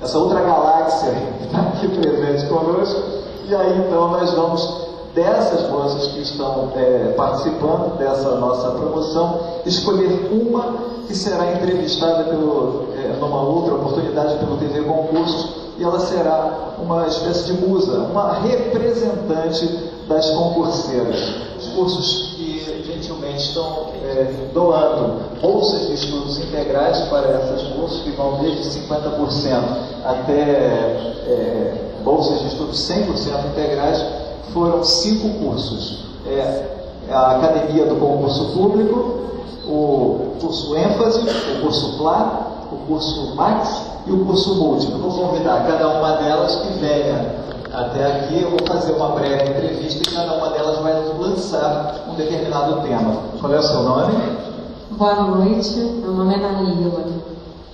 essa outra galáxia que está aqui presente conosco. E aí então nós vamos dessas moças que estão é, participando dessa nossa promoção, escolher uma que será entrevistada pelo, é, numa outra oportunidade pelo TV Concursos e ela será uma espécie de musa, uma representante das concurseiras. Os cursos gentilmente estão é, doando bolsas de estudos integrais para essas moças que vão desde 50% até é, bolsas de estudos 100% integrais foram cinco cursos. É, a Academia do Concurso Público, o curso ênfase, o curso PLA, o curso MAX e o curso múltiplo. Vou convidar cada uma delas que venha até aqui. Eu vou fazer uma breve entrevista e cada uma delas vai lançar um determinado tema. Qual é o seu nome? Boa noite, meu nome é Naíla.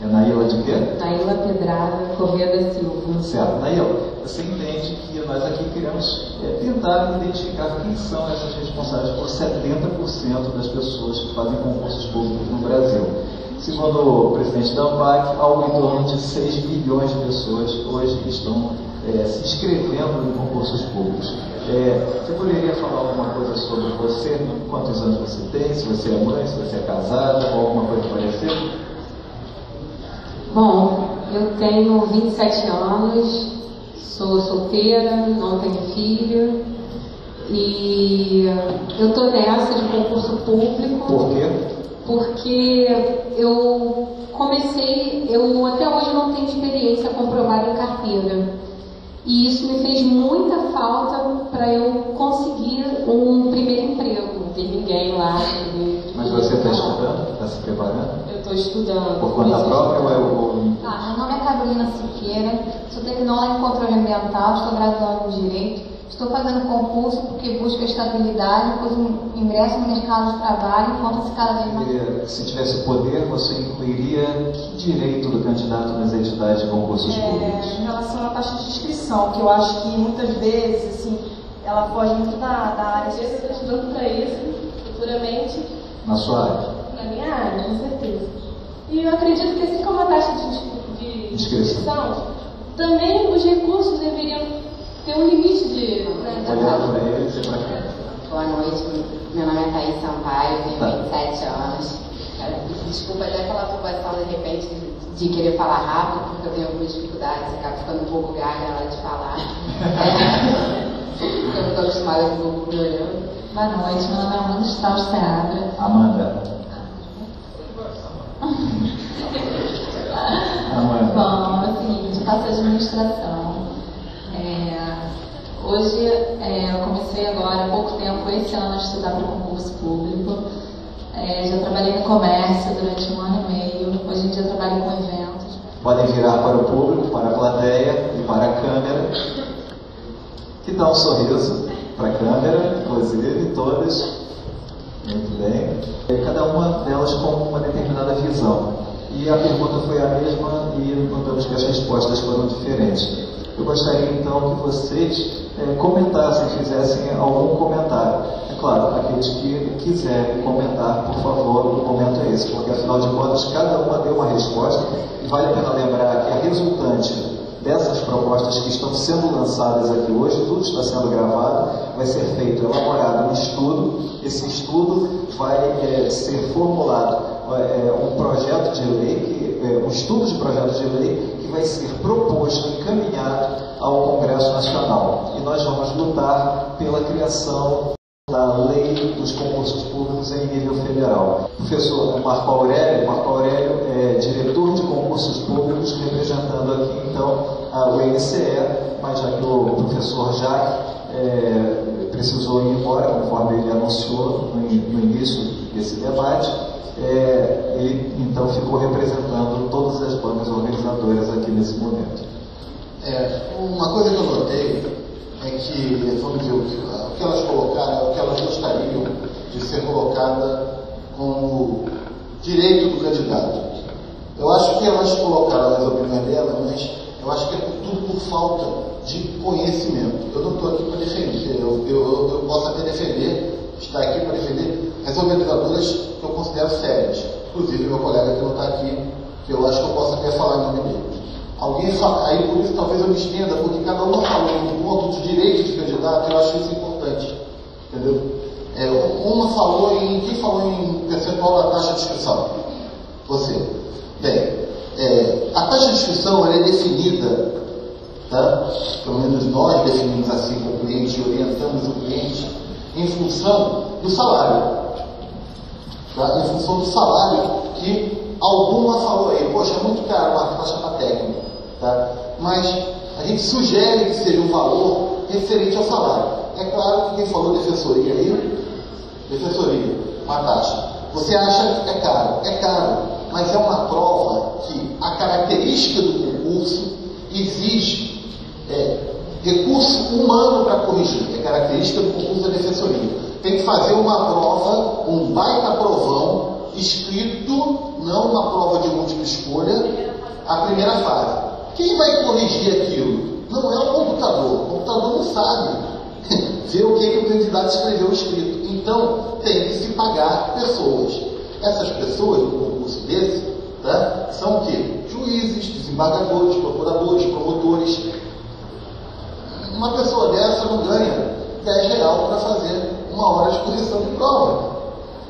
É Naíla de quê? Naíla Pedrada Corrêa da Silva. Certo. Naíla, você entende que nós aqui queremos é, tentar identificar quem são essas responsáveis por 70% das pessoas que fazem concursos públicos no Brasil. Segundo o presidente da ANPAC, algo em torno de 6 milhões de pessoas hoje estão é, se inscrevendo em concursos públicos. É, você poderia falar alguma coisa sobre você? Quantos anos você tem? Se você é mãe, se você é casada, ou alguma coisa parecida? Bom, eu tenho 27 anos, sou solteira, não tenho filho e eu estou nessa de concurso público. Por quê? Porque eu comecei, eu até hoje não tenho experiência comprovada em carteira. E isso me fez muita falta para eu conseguir um primeiro emprego. Não tem ninguém lá. Mas você está estudando? Está se preparando? Eu estou estudando. Por conta própria ou é o. Ah, meu nome é Carolina Siqueira, sou tecnóloga em controle ambiental, estou graduando em Direito. Estou fazendo concurso porque busco estabilidade, pois o ingresso no mercado de trabalho encontra-se cada vez mais. Se tivesse poder, você incluiria que direito do candidato nas entidades de concursos é, públicos? Em relação à taxa de inscrição, que eu acho que muitas vezes, assim, ela foge muito da, da área. Às vezes eu estou estudando para isso, futuramente. Na sua área? Na minha área, com certeza. E eu acredito que assim como a taxa de, de inscrição, também os recursos deveriam ter um limite de. Né, cá. Boa noite, meu nome é Thaís Sampaio, tenho Tá. 27 anos. Cara, Desculpa até pela preocupação de repente de querer falar rápido, porque eu tenho algumas dificuldades, acabo ficando um pouco gaga na hora de falar. É, eu não estou acostumada com o público me olhando. Boa noite, meu nome é Amanda Staus Seabra. Amanda. Amanda. Bom, é o seguinte, faço administração. Hoje é, eu comecei agora há pouco tempo, esse ano, a estudar para concurso público. É, já trabalhei no comércio durante um ano e meio. Hoje em dia trabalho com eventos. Podem virar para o público, para a plateia e para a câmera, que dá um sorriso para a câmera, inclusive, todas. Muito bem. Cada uma delas com uma determinada visão. E a pergunta foi a mesma e notamos que as respostas foram diferentes. Eu gostaria então que vocês eh, comentassem, fizessem algum comentário. É claro, aqueles que quiserem comentar, por favor, o momento é esse, porque afinal de contas cada uma deu uma resposta e vale a pena lembrar que a resultante dessas propostas que estão sendo lançadas aqui hoje, tudo está sendo gravado, vai ser feito, elaborado um estudo, esse estudo vai eh, ser formulado eh, um projeto de lei, que, eh, um estudo de projeto de lei que vai ser proposto, encaminhado ao Congresso Nacional. E nós vamos lutar pela criação da lei dos concursos públicos em nível federal. Professor Marco Aurélio, Marco Aurélio é diretor de concursos públicos, representando aqui então a UNCE, mas já que o professor Jacques é, precisou ir embora, conforme ele anunciou no, no início desse debate, é, ele então ficou representando todas as bancas organizadoras aqui nesse momento. É, uma coisa que eu notei é que, vamos dizer, o que, elas colocaram, o que elas gostariam de ser colocada como direito do candidato. Eu acho que elas colocaram as opiniões delas, mas eu acho que é tudo por falta de conhecimento. Eu não estou aqui para defender, eu, eu, eu posso até defender, estar aqui para defender as organizadoras considero sérias. Inclusive meu colega que não está aqui, que eu acho que eu posso até falar em nome dele. Alguém fala, aí por isso talvez eu me estenda, porque cada uma falou um ponto de direito de candidato, eu acho isso importante. Entendeu? É, uma falou em. Quem falou em percentual da taxa de inscrição? Você. Bem, é, a taxa de inscrição é definida, tá? pelo menos nós definimos assim com o cliente, orientamos o cliente, em função do salário. Tá? Em função do salário que alguma falou aí, poxa, é muito caro taxa para técnico. Tá? Mas a gente sugere que seja um valor referente ao salário. É claro que quem falou defensoria aí, defensoria, uma taxa. Você acha que é caro? É caro, mas é uma prova que a característica do concurso exige é, recurso humano para corrigir. É característica do concurso da defensoria. Tem que fazer uma prova, um baita provão, escrito, não uma prova de múltipla escolha, a primeira fase. Quem vai corrigir aquilo? Não é o computador. O computador não sabe ver o que, que o candidato escreveu escrito. Então, tem que se pagar pessoas. Essas pessoas, no concurso desse, tá, são o quê? Juízes, desembargadores, procuradores, promotores. Uma pessoa dessa não ganha 10 reais para fazer uma hora de exposição de prova.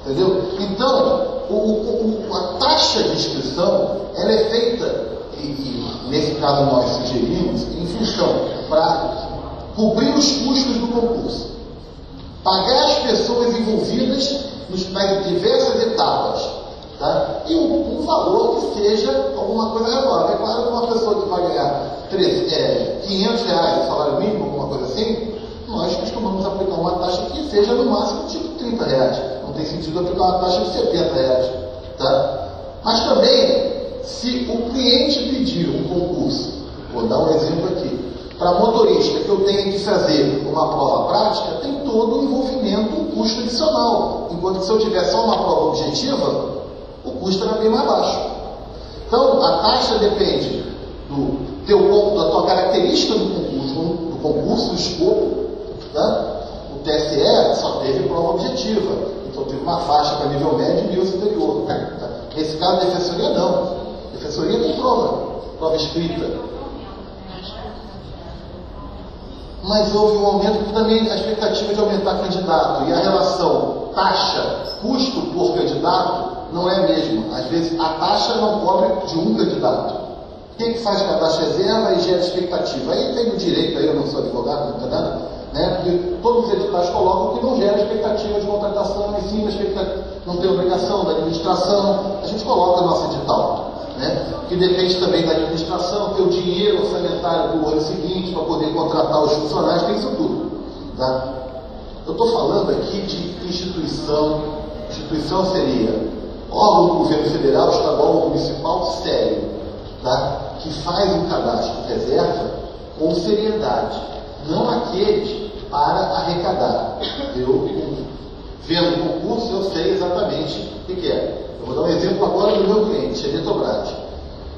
Entendeu? Então, o, o, a taxa de inscrição ela é feita, e, e nesse caso nós sugerimos, em função para cobrir os custos do concurso, pagar as pessoas envolvidas nas diversas etapas, tá? e um, um, valor que seja alguma coisa razoável. É claro que uma pessoa que vai ganhar 3, é, 500 reais, salário mínimo, alguma coisa assim, nós costumamos aplicar uma taxa que seja no máximo tipo 30 reais. Não tem sentido aplicar uma taxa de 70 reais. Tá? Mas também, se o cliente pedir um concurso, vou dar um exemplo aqui, para motorista que eu tenho que fazer uma prova prática, tem todo o envolvimento, um custo adicional. Enquanto que se eu tiver só uma prova objetiva, o custo era bem mais baixo. Então, a taxa depende do teu, da tua característica do concurso, do concurso, do escopo, Tá? O TSE só teve prova objetiva, então teve uma faixa para nível médio e nível superior. Tá? Nesse caso, defensoria não. Defensoria tem prova, prova escrita. Mas houve um aumento também, a expectativa de aumentar candidato e a relação taxa-custo por candidato não é a mesma. Às vezes a taxa não cobre de um candidato. Quem que faz cadastro reserva e gera expectativa? Aí tem o direito, aí eu não sou advogado, não tem nada, né? Porque todos os editais colocam que não gera expectativa de contratação em cima, não tem obrigação da administração. A gente coloca no nosso edital. Né? Que depende também da administração, ter o dinheiro orçamentário do ano seguinte para poder contratar os funcionários, tem isso tudo. Tá? Eu estou falando aqui de instituição. Instituição seria órgão do governo federal, estadual ou municipal sério, tá? que faz um cadastro de reserva com seriedade, não aqueles para arrecadar. Eu, vendo o concurso, eu sei exatamente o que, é. Eu vou dar um exemplo agora do meu cliente, a Eletrobras.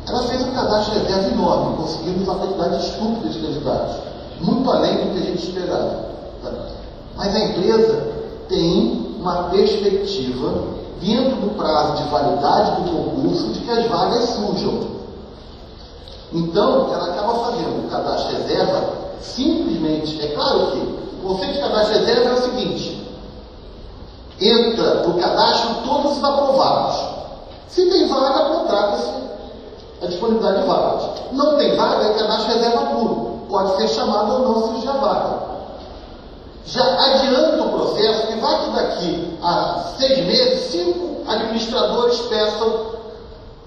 Ela fez um cadastro de reserva enorme, conseguimos uma quantidade estúpida de candidatos, muito além do que a gente esperava. Tá? Mas a empresa tem uma perspectiva, dentro do prazo de validade do concurso, de que as vagas surjam. Então, ela acaba fazendo o cadastro de reserva simplesmente. É claro que o conceito de cadastro reserva é o seguinte: entra no cadastro todos os aprovados. Se tem vaga, contrata-se a disponibilidade de vagas. Não tem vaga, é cadastro reserva puro. Pode ser chamado ou não se já vaga. Já adianta o processo que vai que daqui a seis meses, cinco administradores peçam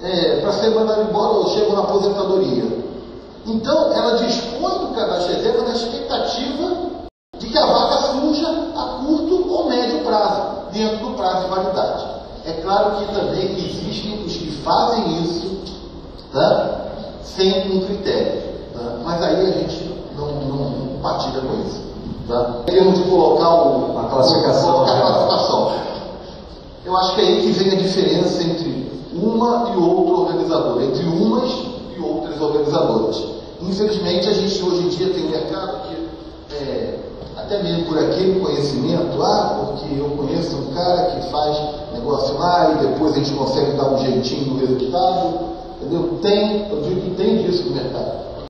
é, para ser mandado embora ou chegam na aposentadoria. Então, ela dispõe do cadastro reserva na expectativa que a vaga surja a curto ou médio prazo, dentro do prazo de validade. É claro que também existem os que fazem isso tá? sem um critério. Tá? Mas aí a gente não, não, não partilha com isso. Tá? Temos de colocar o, a classificação. A classificação. Eu acho que é aí que vem a diferença entre uma e outra organizadora, entre umas e outras organizadoras. Infelizmente, a gente hoje em dia tem mercado que é, até mesmo por aquele conhecimento, ah, porque eu conheço um cara que faz negócio lá e depois a gente consegue dar um jeitinho no resultado. Entendeu? Tem, eu digo que tem disso no mercado.